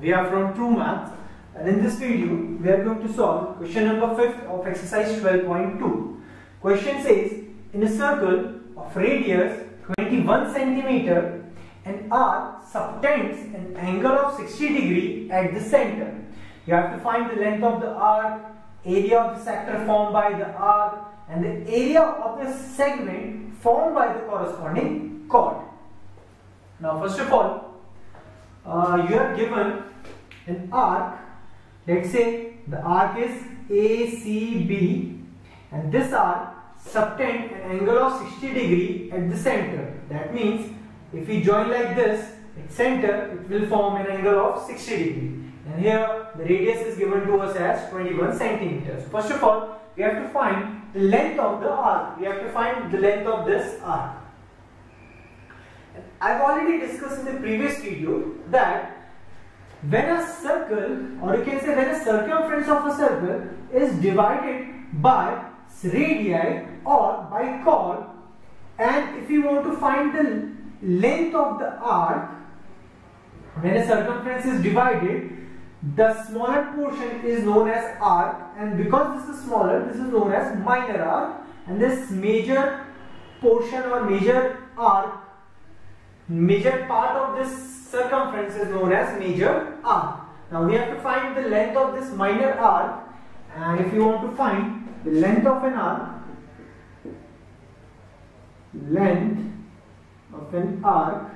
We are from True Maths and in this video we are going to solve question number 5 of exercise 12.2. Question says in a circle of radius 21 centimeter an arc subtends an angle of 60 degree at the center. You have to find the length of the arc, area of the sector formed by the arc and the area of the segment formed by the corresponding chord. Now first of all, uh, you are given an arc, let's say the arc is ACB and this arc subtend an angle of 60 degree at the center. That means if we join like this, at center it will form an angle of 60 degree. And here the radius is given to us as 21 centimeters. First of all, we have to find the length of the arc. We have to find the length of this arc. I've already discussed in the previous video that when a circle or you can say when a circumference of a circle is divided by radii or by chord and if you want to find the length of the arc when a circumference is divided the smaller portion is known as arc and because this is smaller this is known as minor arc and this major portion or major arc major part of this circumference is known as major arc. Now we have to find the length of this minor arc and if you want to find the length of an arc length of an arc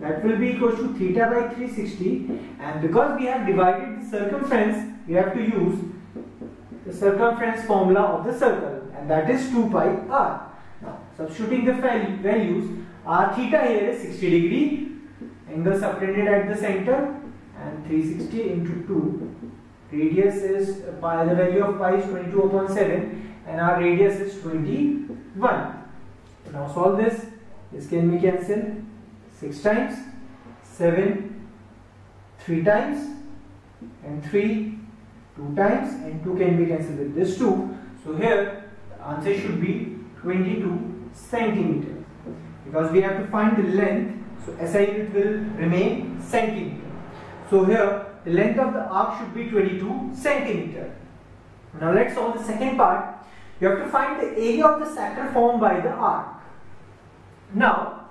that will be equal to theta by 360 and because we have divided the circumference we have to use the circumference formula of the circle and that is 2 pi r. Now substituting the values r theta here is 60 degree angle subtended at the center and 360 into 2 radius is pi the value of pi is 22 upon 7 and our radius is 21 now solve this. This can be cancelled 6 times 7 3 times and 3 2 times and 2 can be cancelled with this 2 so here the answer should be 22 centimeter because we have to find the length so SI unit will remain centimeter. So here the length of the arc should be 22 centimeter. Now let's solve the second part. You have to find the area of the sector formed by the arc. Now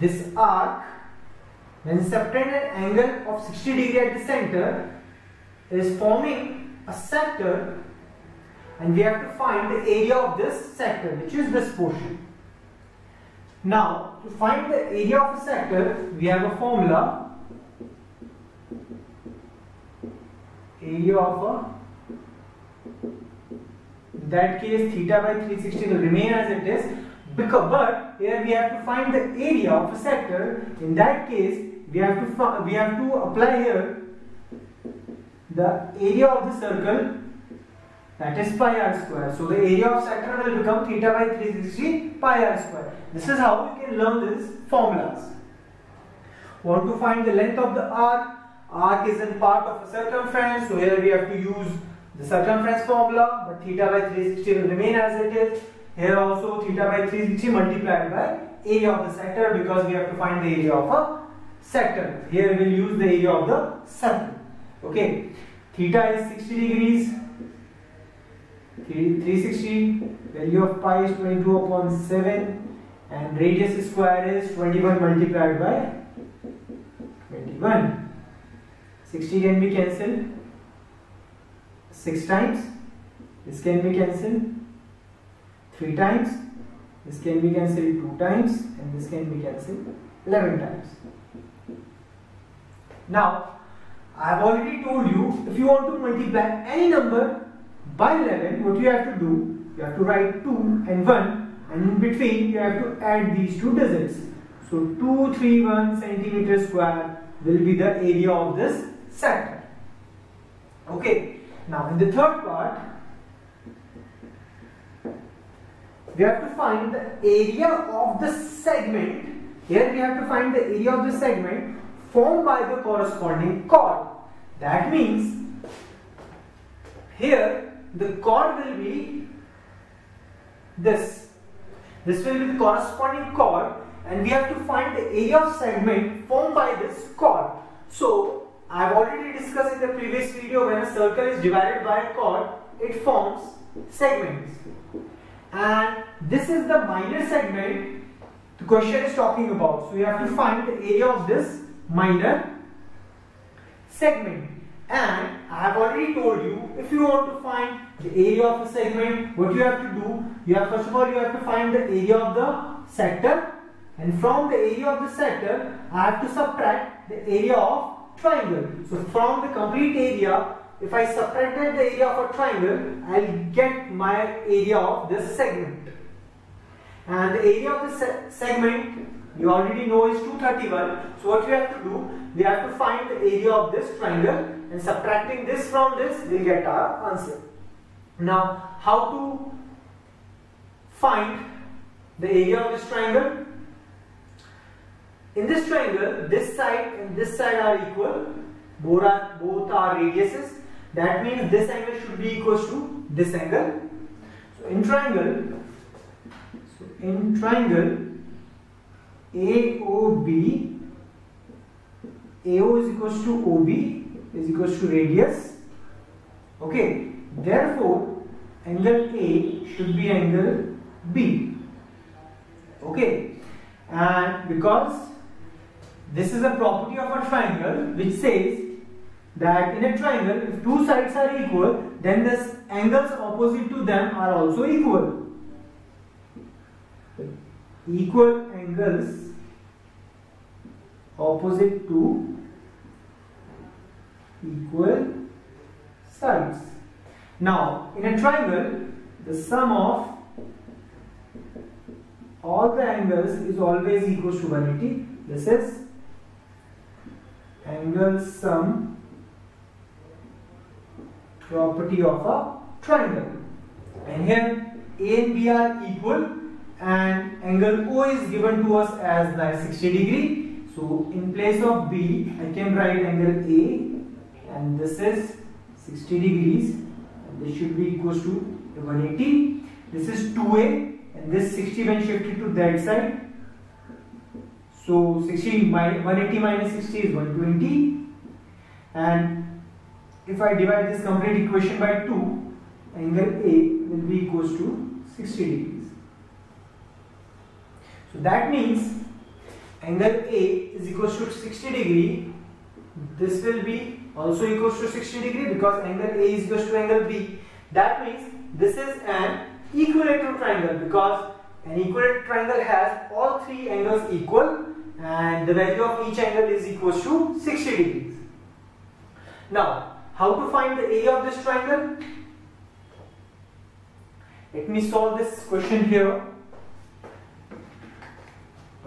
this arc when subtend an angle of 60 degree at the center is forming a sector and we have to find the area of this sector which is this portion. Now to find the area of a sector we have a formula area of a in that case theta by 360 will remain as it is because but here we have to find the area of a sector in that case we have to we have to apply here the area of the circle that is pi r square. So the area of sector will become theta by 360 pi r square. This is how you can learn these formulas. Want to find the length of the arc? Arc is in part of a circumference. So here we have to use the circumference formula. But theta by 360 will remain as it is. Here also theta by 360 multiplied by area of the sector because we have to find the area of a sector. Here we will use the area of the circle. Okay. Theta is 60 degrees 360 value of pi is 22 upon 7 and radius square is 21 multiplied by 21 60 can be cancelled 6 times. This can be cancelled 3 times. This can be cancelled 2 times and this can be cancelled 11 times. Now I have already told you if you want to multiply any number by 11 what you have to do you have to write 2 and 1 and in between you have to add these two digits. So 231 centimeter square will be the area of this sector okay now in the third part we have to find the area of the segment. Here we have to find the area of the segment formed by the corresponding chord. That means here the chord will be this. This will be the corresponding chord and we have to find the area of segment formed by this chord. So I have already discussed in the previous video when a circle is divided by a chord, it forms segments. And this is the minor segment the question is talking about. So we have to find the area of this minor segment. And I have already told you, if you want to find the area of a segment, what you have to do, you have first of all you have to find the area of the sector and from the area of the sector, I have to subtract the area of triangle. So from the complete area, if I subtracted the area of a triangle, I'll get my area of this segment. And the area of the se segment, you already know is 231. So what we have to do, we have to find the area of this triangle and subtracting this from this, we'll get our answer. Now, how to find the area of this triangle? In this triangle, this side and this side are equal. Both are, both are radiuses. That means this angle should be equal to this angle. So in triangle, so in triangle, AOB, AO is equal to OB is equal to radius. Okay. Therefore, angle A should be angle B. Okay. And because this is a property of a triangle which says that in a triangle, if two sides are equal, then the angles opposite to them are also equal. Equal angles opposite to equal sides. Now, in a triangle, the sum of all the angles is always equal to 180. This is angle sum property of a triangle. And here A and B are equal and angle O is given to us as the 60 degree. So in place of B, I can write angle A and this is 60 degrees and this should be equal to 180. This is 2A and this 60 when shifted to that side so 60 180 minus 60 is 120 and if I divide this complete equation by 2 angle A will be equals to 60 degrees. So that means angle A is equal to 60 degree this will be also equal to 60 degree because angle A is equal to angle B that means this is an equilateral triangle because an equilateral triangle has all three angles equal and the value of each angle is equal to 60 degrees. Now, how to find the area of this triangle? Let me solve this question here.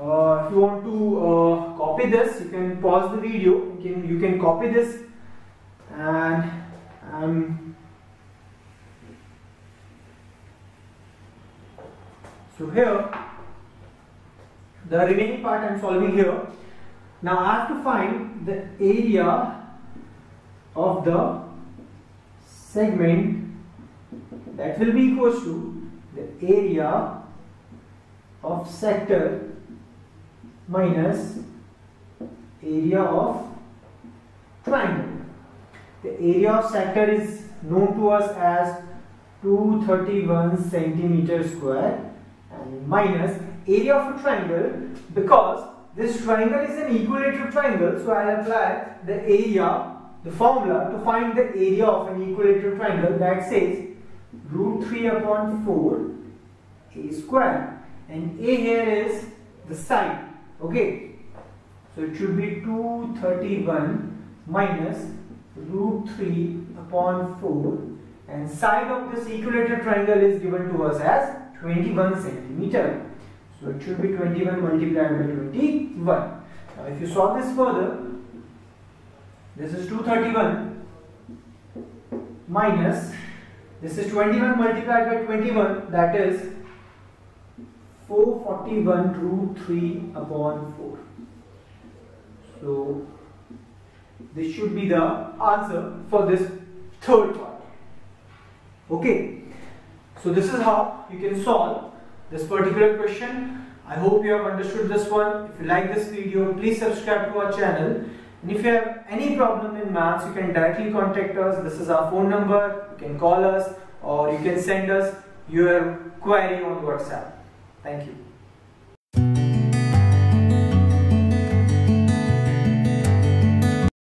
Uh, if you want to uh, copy this, you can pause the video. You can you can copy this, and um, so here the remaining part I am solving here. Now I have to find the area of the segment that will be equal to the area of sector minus area of triangle. The area of sector is known to us as 231 centimeter square and minus area of a triangle because this triangle is an equilateral triangle so I apply the area the formula to find the area of an equilateral triangle that says root 3 upon 4 a square and a here is the side okay. So it should be 231 minus root 3 upon 4 and side of this equilateral triangle is given to us as 21 centimeter. So it should be 21 multiplied by 21. Now if you solve this further, this is 231 minus this is 21 multiplied by 21 that is 441 root 3 upon 4. So this should be the answer for this third part. Okay. So this is how you can solve this particular question I hope you have understood this one. If you like this video, please subscribe to our channel. And if you have any problem in maths, you can directly contact us. This is our phone number. You can call us or you can send us your query on WhatsApp. Thank you.